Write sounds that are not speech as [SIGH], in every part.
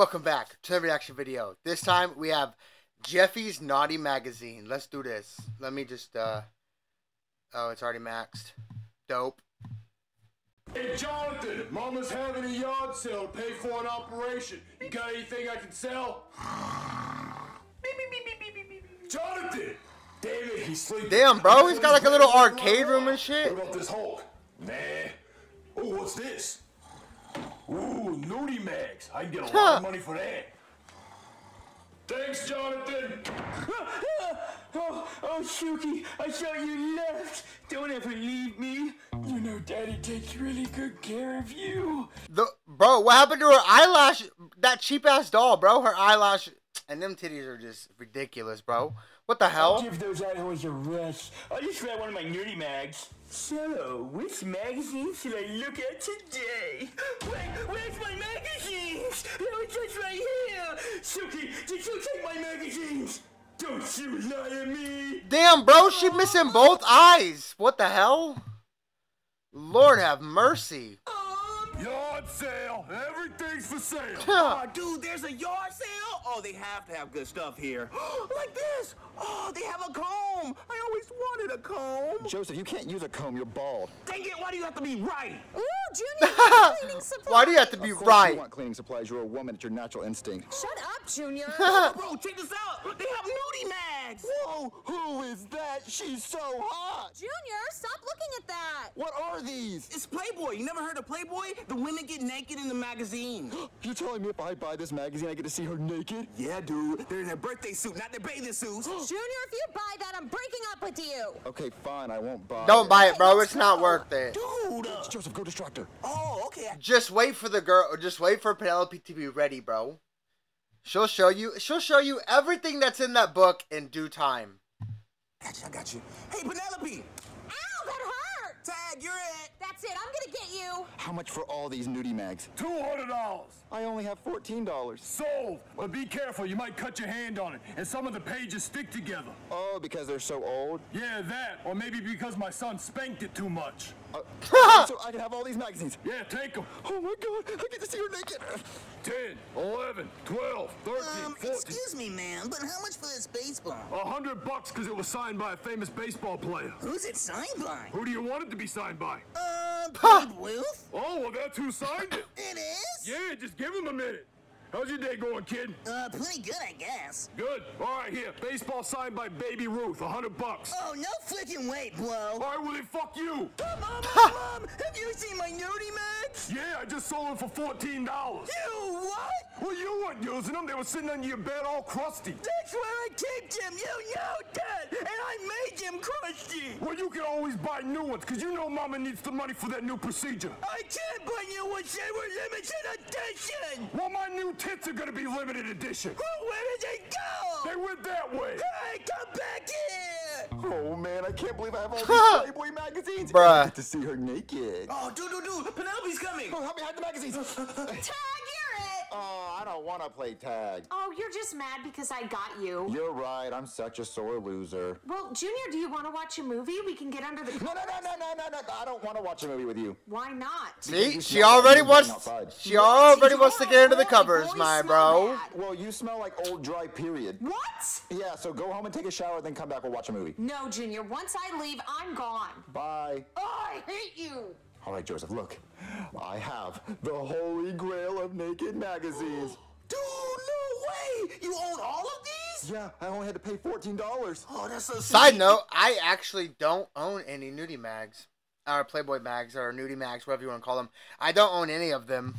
Welcome back to the reaction video. This time we have Jeffy's Naughty Magazine. Let's do this. Let me just, uh... Oh, it's already maxed. Dope. Hey, Jonathan, Mama's having a yard sale to pay for an operation. You got anything I can sell? Jonathan! David, he's sleeping. Damn, bro, he's got like a little arcade room and shit. What about this Hulk? Nah. Oh, what's this? Ooh, nudie mags. I can get a lot of money for that. Thanks, Jonathan. [LAUGHS] oh, oh, Shuki, I thought you left. Don't ever leave me. You know Daddy takes really good care of you. The bro, what happened to her eyelash? That cheap ass doll, bro. Her eyelash and them titties are just ridiculous, bro. What the hell? I'll give those assholes a rest. I just read one of my nudie mags. So, which magazine should I look at today? Wait, where's my magazines? They were just right here. Suki, did you take my magazines? Don't you lie to me. Damn, bro, she's missing both eyes. What the hell? Lord have mercy. Um, yard sale. Everything's for sale. [LAUGHS] Oh, dude, there's a yard sale? Oh, they have to have good stuff here. [GASPS] like this. Oh, they have a comb. I always wanted a comb. Joseph, you can't use a comb. You're bald. Dang it, why do you have to be right? Ooh, Junior, [LAUGHS] cleaning supplies. Why do you have to be Of course right? You want cleaning supplies. You're a woman. It's your natural instinct. Shut up, Junior. [LAUGHS] Bro, [LAUGHS] check this out. They have nudie mags. Whoa! Who is that? She's so hot. Junior, stop looking at that. What are these? It's Playboy. You never heard of Playboy? The women get naked in the magazine. [GASPS] You're telling me if I buy this magazine, I get to see her naked? yeah, dude. They're in their birthday suit, not their bathing suits. [GASPS] Junior, if you buy that, I'm breaking up with you. Okay, fine. I won't buy. It. Don't it. buy it, bro. It's not worth it. Dude. uh, Joseph, go distract her. oh, okay. Just wait for the girl. Just wait for Penelope to be ready, bro. She'll show you. She'll show you everything that's in that book in due time. Got you, I got you. Hey, Penelope. Ow, that hurt. Tag, you're it. That's it. I'm gonna get you. How much for all these nudie mags? $200. I only have fourteen dollars. Sold. But be careful. You might cut your hand on it. And some of the pages stick together. Oh, because they're so old. Yeah, that. Or maybe because my son spanked it too much. Uh, [LAUGHS] so I can have all these magazines. Yeah, take them. Oh my God! I get to see her naked. 10, 11, 12, 13, Um, 14. excuse me, ma'am, but how much for this baseball? A hundred bucks because it was signed by a famous baseball player. Who's it signed by? Who do you want it to be signed by? Uh, Babe Ruth? Oh, well, that's who signed it. It is? Yeah, just give him a minute. How's your day going, kid? Uh, pretty good, I guess. Good. All right, here. Baseball signed by Baby Ruth. A hundred bucks. Oh, no freaking way, bro. All right, well, then fuck you. Mom, Mom, have you seen my nudie mags? Yeah, I just sold them for $14. You what? Well, you weren't using them. They were sitting under your bed all crusty. That's where I keep them. You know that. And I made them crusty. Well, you can always buy new ones because you know Mama needs the money for that new procedure. I can't buy new ones. They were limited edition. Well, my new tits are going to be limited edition. Oh, where did they go? They went that way. Hey, come back here. Oh man, I can't believe I have all [LAUGHS] these Playboy magazines. Bruh. I get to see her naked. Oh, dude, dude, dude. Penelope's coming. Oh, help me hide the magazines. [LAUGHS] Tag, you're it. Oh, I don't want to play tag. Oh, you're just mad because I got you. You're right. I'm such a sore loser. Well, Junior, do you want to watch a movie? We can get under the. No, no, no, no, no, no, no. I don't want to watch a movie with you. Why not? See, she already wants. outside. She already What? wants to get into the covers, my bro. bad. Well, you smell like old dry period. What? Yeah, so go home and take a shower, then come back. We'll watch a movie. No, Junior. Once I leave, I'm gone. Bye. Oh, I hate you. All right, Joseph, look. I have the holy grail of naked magazines. [GASPS] Dude, no way. You own all of these? Yeah, I only had to pay $14. Oh, that's so Side sweet. note: I actually don't own any nudie mags, or Playboy mags, or nudie mags, whatever you want to call them. I don't own any of them.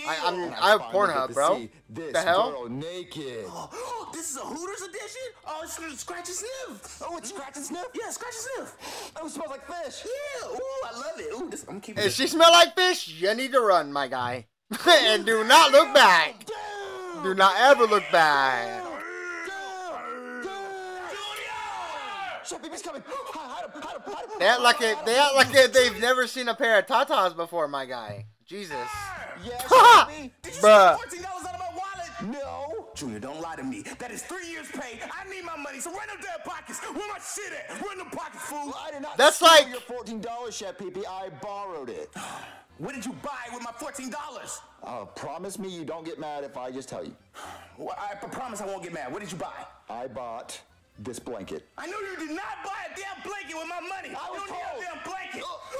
I, I'm, I have finally get Pornhub, bro. see This The hell? naked. Oh, [GASPS] this is a Hooters edition? Oh, it's for scratch and sniff. Oh, it's scratch and sniff? Yeah, scratch and sniff. Oh, it smells like fish. Yeah, ooh, I love it. Ooh, this, I'm keeping If this. she smell like fish, you need to run, my guy, [LAUGHS] and do not look back. Do not ever look back. [GASPS] They act like it. They act like it, they've never seen a pair of tatas before, my guy. Jesus. Yeah, [LAUGHS] Ha! Chef Did you Bruh. $14 out of my wallet? No. Junior, don't lie to me. That is three years' pay. I need my money, so run them damn pockets. Where my shit at? Run them pockets, fool. I did not That's steal like- your $14, Chef Pee I borrowed it. What did you buy with my $14? Uh, promise me you don't get mad if I just tell you. Well, I p- promise I won't get mad. What did you buy? I bought this blanket. I know you did not buy a damn blanket with my money. I was you don't need told. a damn blanket. damn!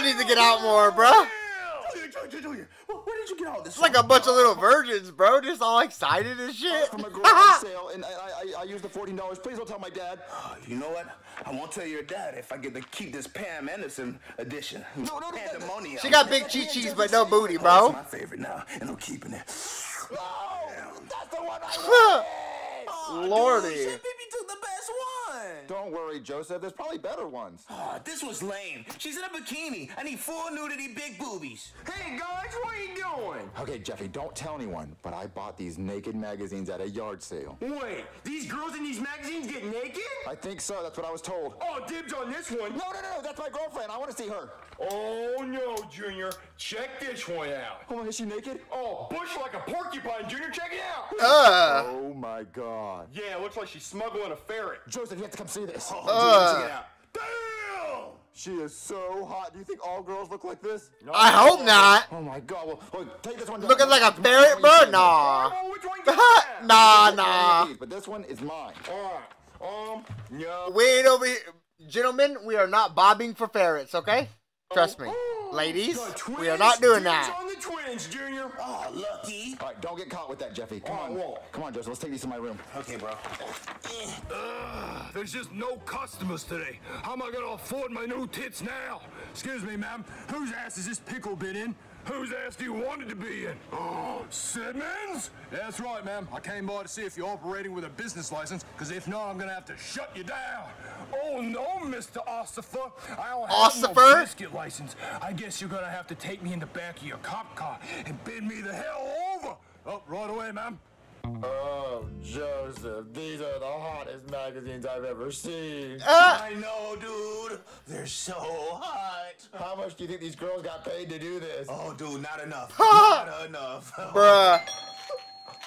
Damn! They all need to get out more, bro. Junior, Junior, Junior, where, where did you get all this It's like a bunch of little virgins, bro, just all excited and shit. From a [LAUGHS] garage sale, and I, I, I used the $14. Please don't tell my dad. Uh, you know what? I won't tell your dad if I get to keep this Pam Anderson edition. No, no, no, Pandemonium. She got big chi-chis, but no booty, Oh, bro. It's my favorite now, and I'm keeping it. No! That's the one I [LAUGHS] wanted! Lordy. Oh, Dude, Chef Pee took the best one. Don't worry, Joseph. There's probably better ones. Oh, this was lame. She's in a bikini. I need full nudity, big boobies. Hey guys, what are you doing? Okay, Jeffy, don't tell anyone, but I bought these naked magazines at a yard sale. Wait, these girls in these magazines get naked? I think so. That's what I was told. Oh, dibs on this one. No, no, no. That's my girlfriend. I want to see her. Oh no, Junior. Check this one out. Oh, is she naked? Oh, bush like a porcupine, Junior. Check it out. Uh, Oh my God. Yeah, it looks like she's smuggling a ferret. Joseph, you have to come see this. uh, Check it out. Damn! She is so hot. Do you think all girls look like this? No, I hope not. Oh my God. Well, well take this one. down. Looking like a No, ferret, no, bro? Nah. Oh, which one you [LAUGHS] nah, nah. But this one is mine. Alright. Um, no. We ain't over here. Gentlemen, we are not bobbing for ferrets, okay? Trust me. Ladies, The twins, we are not doing dibs that. On the twins, Junior. Oh, lucky. All right, don't get caught with that, Jeffy. Come Oh, on. whoa. Come on, Joseph. Let's take these to my room. Okay, bro. There's just no customers today. How am I gonna afford my new tits now? Excuse me, ma'am. Whose ass has this pickle been in? Whose ass do you want it to be in? Oh, Simmons? That's right, ma'am. I came by to see if you're operating with a business license, because if not, I'm gonna have to shut you down. Oh, no, Mr. Ossifer. I don't have Ossifer? no biscuit license. I guess you're gonna have to take me in the back of your cop car and bend me the hell over. Oh, right away, ma'am. Oh, Joseph, these are the hottest magazines I've ever seen. Uh, I know, dude. They're so hot. How much do you think these girls got paid to do this? Oh, dude, not enough. [LAUGHS] not enough. [LAUGHS] bruh.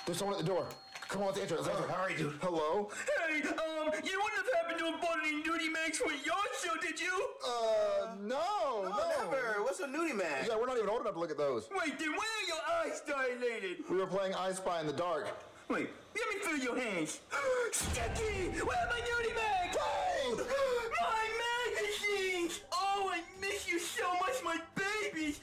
There's someone at the door. Come on. Let's enter. All right, dude. Hello? Hey, um, you wouldn't have happened to have bought any nudie mags for your show, did you? Uh, no, no. Never. What's a nudie man? Yeah, we're not even old enough to look at those. Wait, then why are your eyes dilated? We were playing I Spy in the dark. Wait, let me feel your hands. [GASPS] Sticky! Where are my nudie mags? Hey! [GASPS] My magazines! Oh, I miss you so much, my babies!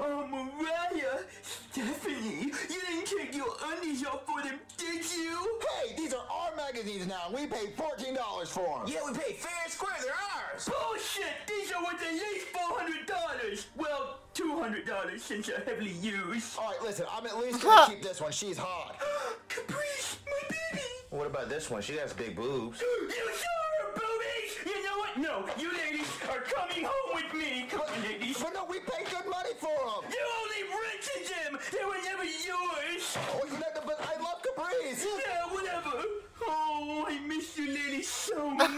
Oh, Mariah, Stephanie, you didn't take your undies off for them, did you? Hey, these are our magazines now, and we paid $14 for them. Yeah, we pay fair and square. They're ours. Bullshit! These are worth at least four hundred dollars. Well, two hundred dollars since they're heavily used. All right, listen, I'm at least gonna keep this one. She's hot. [GASPS] Caprice, my baby. What about this one? She has big boobs. [GASPS] You saw No, you ladies are coming home with me. Come on, ladies. But no, we paid good money for them. You only rented them. They were never yours. Oh, you know, but I love Caprice. Yeah, whatever. Oh, I miss you, ladies, so [LAUGHS] much.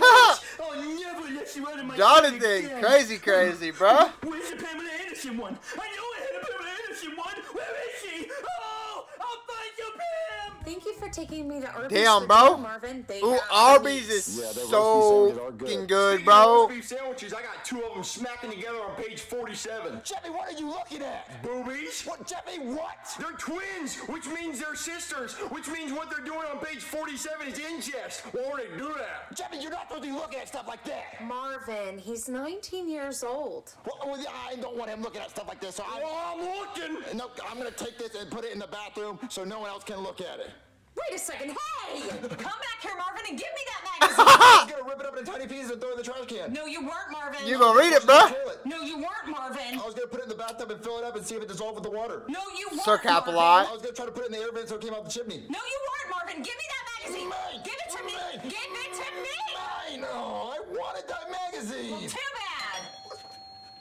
I'll never let you out of my sight Jonathan, again. crazy, crazy, bruh. Where's the Pamela Anderson one? I know I had a Pamela Anderson one. Where is she? Oh, I'll find you, Pam. Thank you for taking me to Arby's. Damn, bro. dinner, Marvin. They Ooh, have Arby's Arby's. is Yeah, their roast beef so sandwiches good. fucking good, Speaking of bro. beef sandwiches, I got two of them smacking together on page 47. Jeffy, what are you looking at? Boobies? What, Jeffy, what? They're twins, which means they're sisters, which means what they're doing on page 47 is incest. Why would they do that? Jeffy, you're not supposed to be looking at stuff like that. Marvin, he's 19 years old. Well, well, I don't want him looking at stuff like this, so I. Oh, I'm looking. No, I'm gonna take this and put it in the bathroom so no one else can look at it. Wait a second. Hey! [LAUGHS] Come back here, Marvin, and give me that [LAUGHS] magazine. I was gonna rip it up into tiny pieces and throw it in the trash can. no, you weren't, Marvin. You gonna read it? Toilet. No, you weren't, Marvin. I was gonna put it in the bathtub and fill it up and see if it dissolved with the water. No, you weren't. Sir. Capilot. I was gonna try to put it in the air vent so it came out the chimney. No, you weren't, Marvin. Give me that magazine. Mine. Give it to me. Give it to me. I know. Oh, I wanted that magazine. Too bad.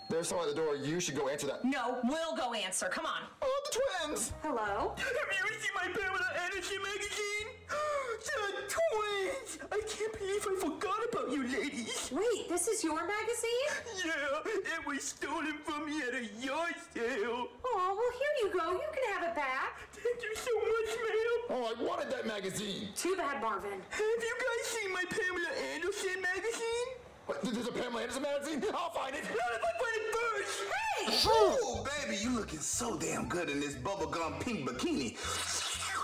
There's someone at the door. You should go answer that. No, we'll go answer. Come on. Oh, the twins. Hello? Have you ever seen my Pamela Anderson magazine? [GASPS] The twins! I can't believe I forgot about you ladies. Wait, this is your magazine? Yeah, it was stolen from me at a yard sale. Oh, well, here you go. You can have it back. Thank you so much, ma'am. Oh, I wanted that magazine. Too bad, Marvin. Have you guys seen my Pamela Anderson magazine? What, there's a Pamela Anderson magazine? I'll find it. Not if I find it first. Hey! Ooh, baby, you looking so damn good in this bubblegum pink bikini.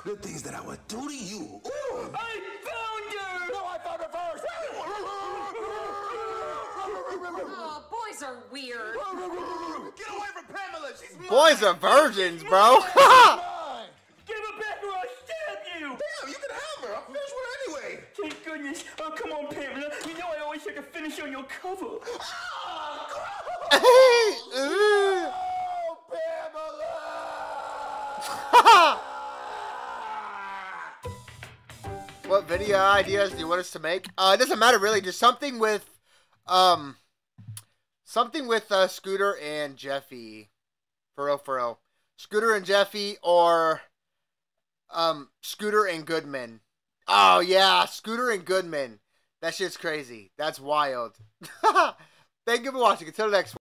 The things that I would do to you. Ooh. I found her! No, I found it first. Oh, boys are weird. Get away from Pamela. She's mine. Boys are virgins, bro. Mine. Give her back or I'll stab you! Damn, you can have her. I'm finished with her anyway. Thank goodness. Oh, come on, Pamela. You know I always have to finish on your cover. [LAUGHS] Oh, Pamela! what video ideas do you want us to make? Uh, it doesn't matter really. Just something with, um, something with uh, Scooter and Jeffy, for real, for real. Scooter and Jeffy, or um, Scooter and Goodman. Oh yeah, Scooter and Goodman. That shit's crazy. That's wild. [LAUGHS] Thank you for watching. Until the next.